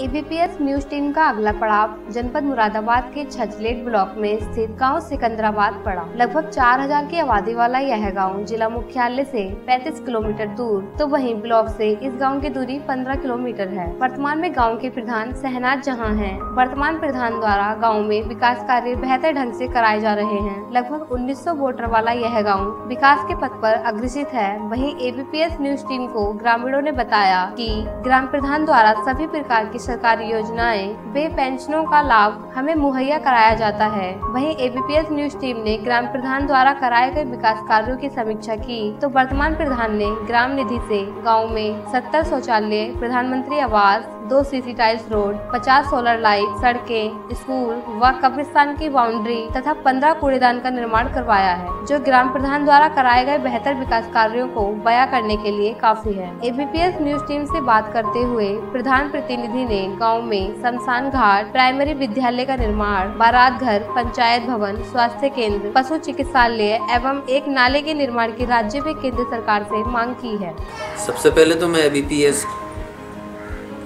ABPS news team का अगला पड़ाव जनपद मुरादाबाद के छजलेट ब्लॉक में स्थित गाँव सिकंदराबाद पड़ा। लगभग 4000 की आबादी वाला यह गाँव जिला मुख्यालय से 35 किलोमीटर दूर तो वहीं ब्लॉक से इस गाँव की दूरी 15 किलोमीटर है। वर्तमान में गाँव के प्रधान सहनाज जहाँ हैं। वर्तमान प्रधान द्वारा गाँव में विकास कार्य बेहतर ढंग ऐसी कराए जा रहे हैं। लगभग उन्नीस सौ वोटर वाला यह गाँव विकास के पथ आरोप अग्रसित है। वही एबीपीएस न्यूज़ टीम को ग्रामीणों ने बताया की ग्राम प्रधान द्वारा सभी प्रकार की सरकारी योजनाएँ, वे पेंशनों का लाभ हमें मुहैया कराया जाता है। वहीं एबीपीएस न्यूज़ टीम ने ग्राम प्रधान द्वारा कराए गए विकास कार्यो की समीक्षा की तो वर्तमान प्रधान ने ग्राम निधि ऐसी गाँव में सत्तर शौचालय, प्रधानमंत्री आवास दो CC tiles road 50 solar light सड़कें स्कूल व कब्रिस्तान की बाउंड्री तथा 15 कूड़ेदान का निर्माण करवाया है, जो ग्राम प्रधान द्वारा कराए गए बेहतर विकास कार्यों को बया करने के लिए काफ़ी है। एबीपीएस न्यूज़ टीम से बात करते हुए प्रधान प्रतिनिधि ने गाँव में शमशान घाट प्राइमरी विद्यालय का निर्माण, बारात घर, पंचायत भवन, स्वास्थ्य केंद्र, पशु चिकित्सालय एवं एक नाले के निर्माण की राज्य में केंद्र सरकार से मांग की है। सबसे पहले तो मैं एबीपीएस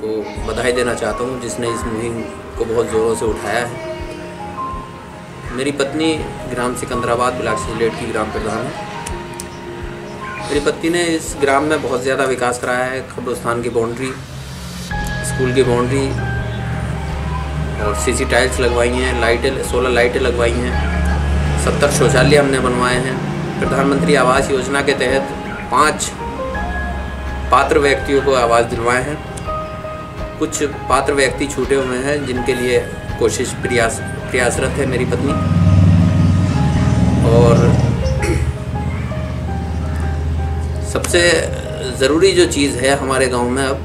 को बधाई देना चाहता हूँ, जिसने इस मुहिम को बहुत ज़ोरों से उठाया है। मेरी पत्नी ग्राम सिकंदराबाद, ब्लाक सिलेट की ग्राम प्रधान है। मेरी पत्नी ने इस ग्राम में बहुत ज़्यादा विकास कराया है, कब्रस्तान की बाउंड्री, स्कूल की बाउंड्री, और सीसी टाइल्स लगवाई हैं, लाइटें, सोलर लाइटें लगवाई हैं, सत्तर शौचालय हमने बनवाए हैं। प्रधानमंत्री आवास योजना के तहत पाँच पात्र व्यक्तियों को आवास दिलवाए हैं। कुछ पात्र व्यक्ति छूटे हुए हैं, जिनके लिए कोशिश प्रयास, प्रयासरत है मेरी पत्नी। और सबसे ज़रूरी जो चीज़ है हमारे गाँव में अब,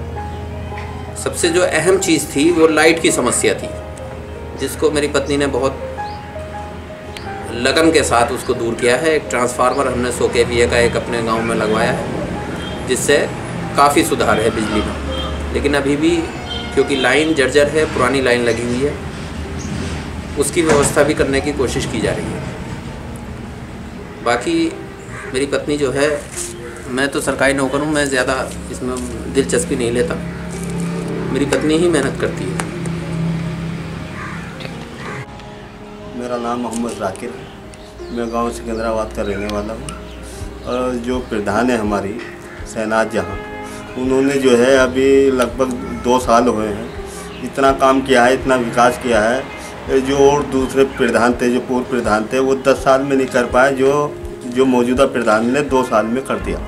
सबसे जो अहम चीज़ थी वो लाइट की समस्या थी, जिसको मेरी पत्नी ने बहुत लगन के साथ उसको दूर किया है। एक ट्रांसफार्मर हमने सौ के का एक अपने गाँव में लगवाया है, जिससे काफ़ी सुधार है बिजली में। लेकिन अभी भी क्योंकि लाइन जर्जर है, पुरानी लाइन लगी हुई है। उसकी व्यवस्था भी करने की कोशिश की जा रही है। बाकी मेरी पत्नी जो है, मैं तो सरकारी नौकर हूँ, मैं ज़्यादा इसमें दिलचस्पी नहीं लेता। मेरी पत्नी ही मेहनत करती है। मेरा नाम मोहम्मद जाकिर है। मैं गाँव सिकंदराबाद का रहने वाला हूँ। और जो प्रधान है हमारी, सैनाज जहाँ। उन्होंने जो है अभी लगभग दो साल हुए हैं। इतना काम किया है, इतना विकास किया है। जो और दूसरे प्रधान थे, जो पूर्व प्रधान थे, वो दस साल में नहीं कर पाए, जो जो मौजूदा प्रधान ने दो साल में कर दिया।